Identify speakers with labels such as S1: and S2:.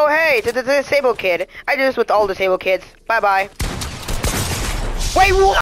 S1: Oh, hey, to the disabled kid. I do this with all disabled kids. Bye-bye. Wait, what?